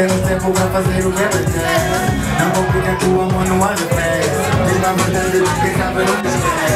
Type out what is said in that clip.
Temos tempo pra fazer o que ela quer. Não complica que o amor não haja pés Diz na verdade de quem sabe não esquece